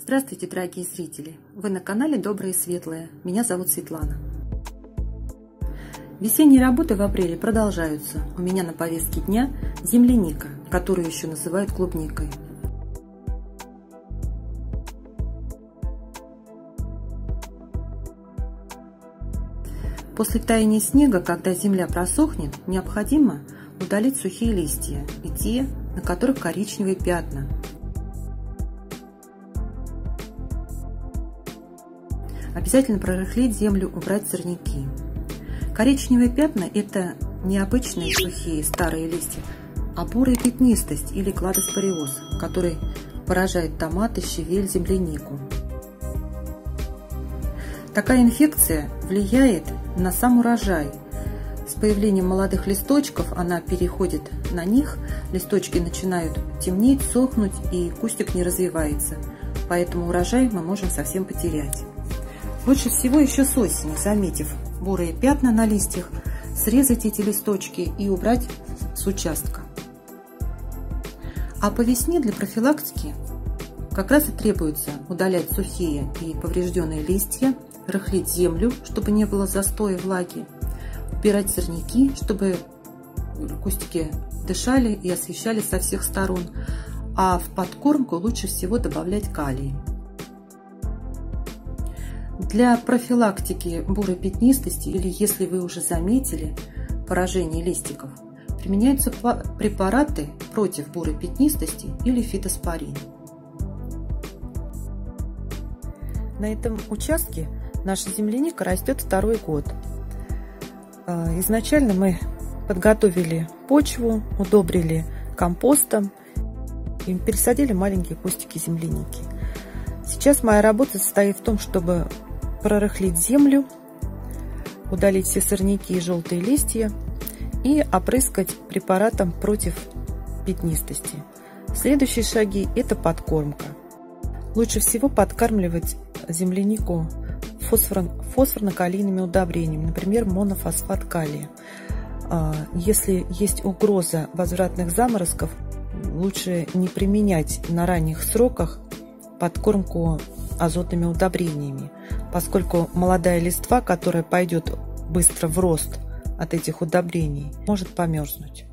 Здравствуйте, дорогие зрители! Вы на канале Доброе и Светлое. Меня зовут Светлана. Весенние работы в апреле продолжаются. У меня на повестке дня земляника, которую еще называют клубникой. После таяния снега, когда земля просохнет, необходимо удалить сухие листья и те, на которых коричневые пятна, Обязательно прорыхлить землю, убрать сорняки. Коричневые пятна – это необычные сухие старые листья, а бурая пятнистость или кладоспориоз, который поражает томаты, щавель, землянику. Такая инфекция влияет на сам урожай. С появлением молодых листочков она переходит на них, листочки начинают темнеть, сохнуть и кустик не развивается. Поэтому урожай мы можем совсем потерять. Лучше всего еще с осени, заметив бурые пятна на листьях, срезать эти листочки и убрать с участка. А по весне для профилактики как раз и требуется удалять сухие и поврежденные листья, рыхлить землю, чтобы не было застоя влаги, убирать сорняки, чтобы кустики дышали и освещали со всех сторон, а в подкормку лучше всего добавлять калий. Для профилактики бурой пятнистости или если вы уже заметили поражение листиков, применяются препараты против бурой пятнистости или фитоспорин. На этом участке наша земляника растет второй год. А, изначально мы подготовили почву, удобрили компостом и пересадили маленькие кустики земляники. Сейчас моя работа состоит в том, чтобы прорыхлить землю, удалить все сорняки и желтые листья и опрыскать препаратом против пятнистости. Следующие шаги – это подкормка. Лучше всего подкармливать землянику фосфорно-калийными удобрениями, например, монофосфат калия. А, если есть угроза возвратных заморозков, лучше не применять на ранних сроках подкормку азотными удобрениями, поскольку молодая листва, которая пойдет быстро в рост от этих удобрений, может померзнуть.